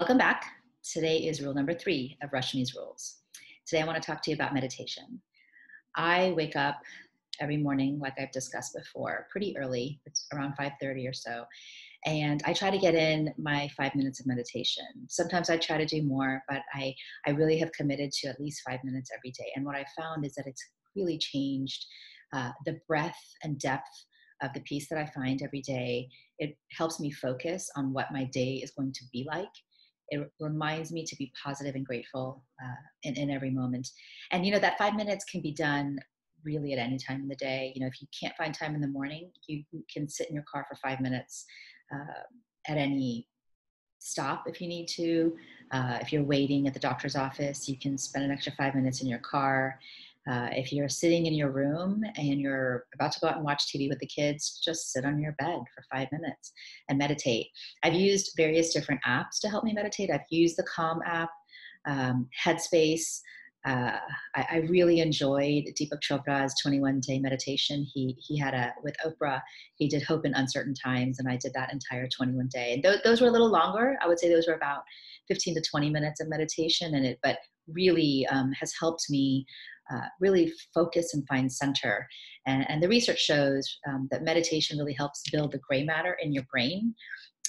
Welcome back. Today is rule number three of Rashmi's rules. Today I want to talk to you about meditation. I wake up every morning, like I've discussed before, pretty early. It's around 5:30 or so, and I try to get in my five minutes of meditation. Sometimes I try to do more, but I I really have committed to at least five minutes every day. And what I found is that it's really changed uh, the breadth and depth of the peace that I find every day. It helps me focus on what my day is going to be like it reminds me to be positive and grateful uh, in, in every moment. And you know that five minutes can be done really at any time in the day. You know if you can't find time in the morning you, can sit in your car for five minutes uh, at any stop if you need to. Uh, if you're waiting at the doctor's office you can spend an extra five minutes in your car uh, if you're sitting in your room and you're about to go out and watch TV with the kids, just sit on your bed for five minutes and meditate. I've used various different apps to help me meditate. I've used the Calm app, um, Headspace. Uh, I, I, really enjoyed Deepak Chopra's 21 day meditation. He he had a with Oprah. He did Hope in Uncertain Times, and I did that entire 21 day. And th- those were a little longer. I would say those were about 15 to 20 minutes of meditation, and it but really um, has helped me uh, really focus and find center. And, and the research shows um, that meditation really helps build the gray matter in your brain.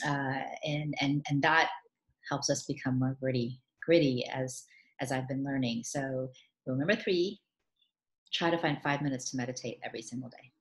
Uh, and, and, and that helps us become more gritty, gritty as, as I've been learning. So rule number three, try to find five minutes to meditate every single day.